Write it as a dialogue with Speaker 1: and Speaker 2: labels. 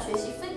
Speaker 1: 学习分